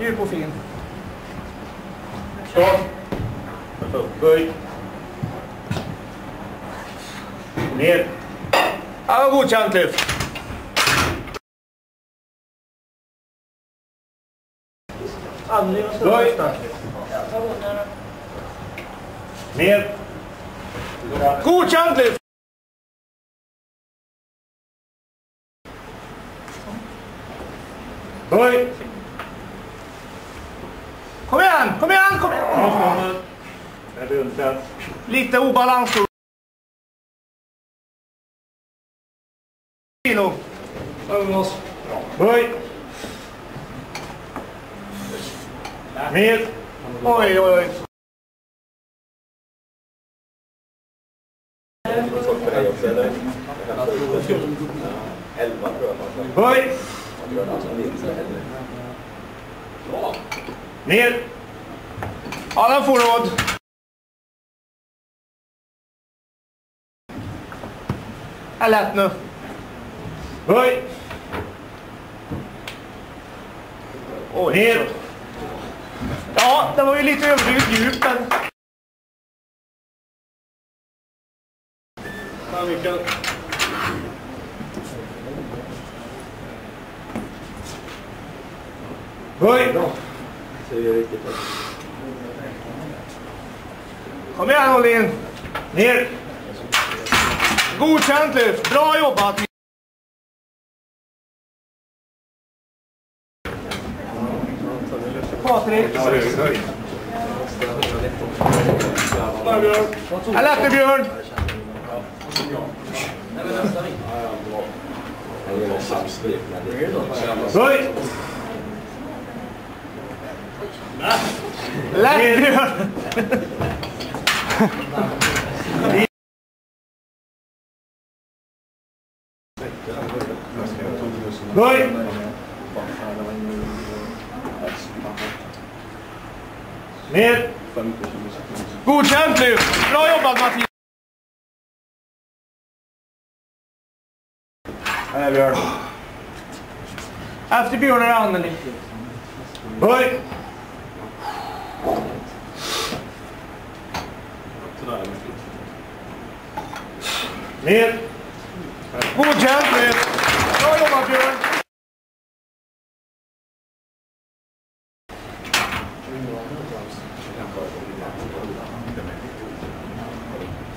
Djup och fin. Så. Böj. Ner. Ja, godkänt lyft. Böj. Ner. Godkänt lyft. Böj. Kom igen, kom igen, kom igen. Avståndet runt beundrat. Lite obalans då. Kilo. Böj. Mer. Oj, oj, oj. Böj. Ner. Ja, den får råd. Lätt nu. Böj. Ner. Ja, det var ju lite överdrivet djupt men... Böj. Kom igen Olin. Ner. Godkänt lyft. Bra jobbat. Patrik. Är lätt nu Björn. Höj! Lätt Björn. Böj. Ner. Godkänt lyft. Bra jobbat Mattias. Här Björn. Efter Björn är det Anneli. Böj. Ner. Godkänt lyft. Björn.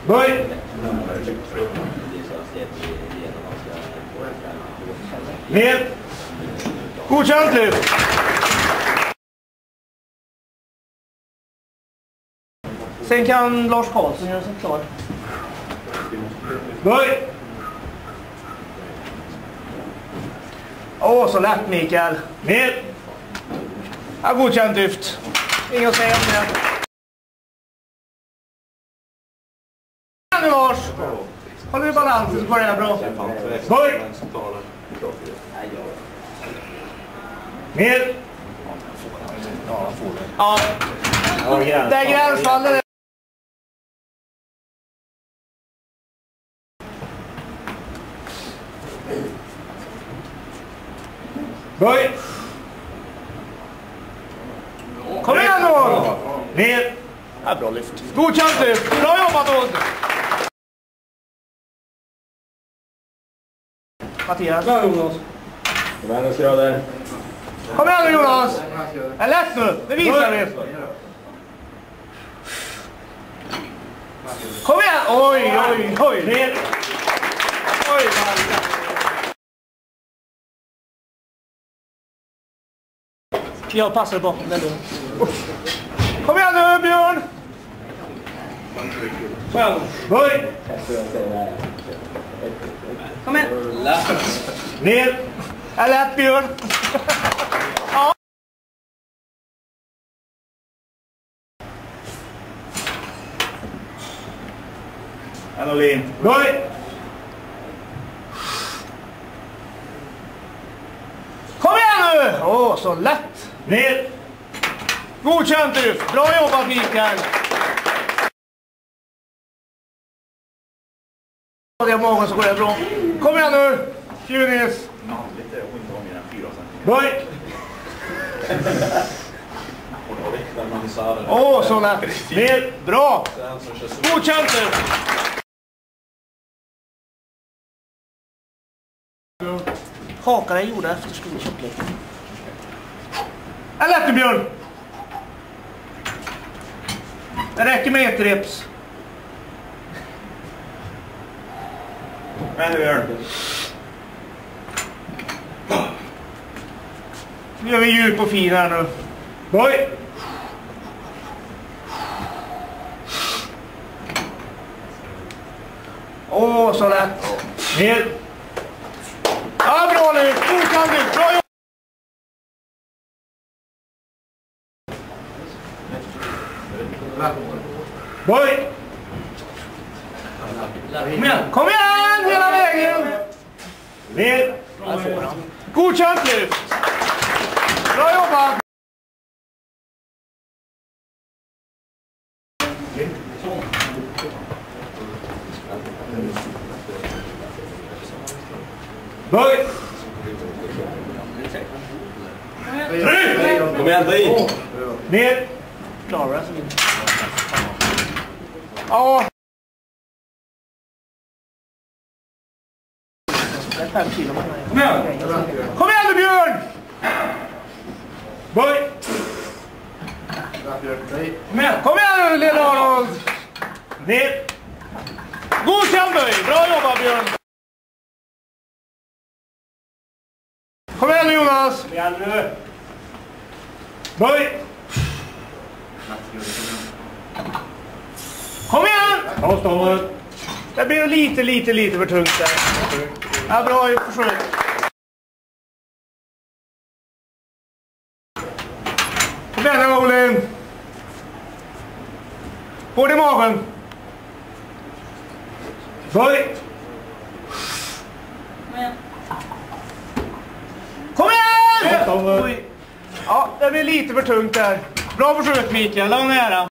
Böj. Ner. Godkänt lyft. Sen kan Lars Karlsson göra sig klar. Böj. Åh, så lätt Mikael. Ner. Ja, godkänt lyft. Inget att säga om det. Nu Lars. Håller du balansen så går det här bra. Böj. Ner. Ja, det är gränsfallet. Böj. Kom igen då! Ner. Ja, bra lyft. Godkänt lyft. Bra jobbat Odd. Mattias. Bra Jonas. Vänner söder. Kom igen nu Jonas. Är lätt nu. Det visar vi. Kom igen. Oj, oj, oj. Ner. Oj, Jag passar bakom den nu. Kom igen nu Björn. Böj. Kom igen. Ner. Är lätt Björn. Ja. Anolin. Böj. Kom igen nu! Åh, så lätt. Ner. Godkänt lyft. Bra jobbat Mikael. Det är många så går det bra. Kom igen nu! Junis. Böj. Åh, så lätt. Ner. Bra. Godkänt nu. Hakarna är gjorda efter stor tjocklek. En lättebjörn. Det räcker med ett reps. Men hur gör du? Nu gör vi djup och fin här nu. Böj! Åh, så lätt. Ner! Ja, bra nu. Nu. Bra jobbat. Böj! Kom igen. Kom igen hela vägen. Ner! Godkänt nu. Bra jobbat. Böj! Kom igen, ta i! Ner! Klarar sig inte. Ja. Kom igen! Kom igen nu Björn! Böj! Kom igen, Kom igen nu lilla Arnold! Ner! Godkänd böj! Bra jobbat Björn! Kom igen nu Jonas! Kom igen nu! Böj! Kom igen! Ta stången! Det blir lite, lite, lite för tungt där. Ja, bra försök. Kom igen nu Olin! Hård i magen! Böj! Kom igen! Ja, det blir lite för tungt där. Bra försök Mikael, lång nära.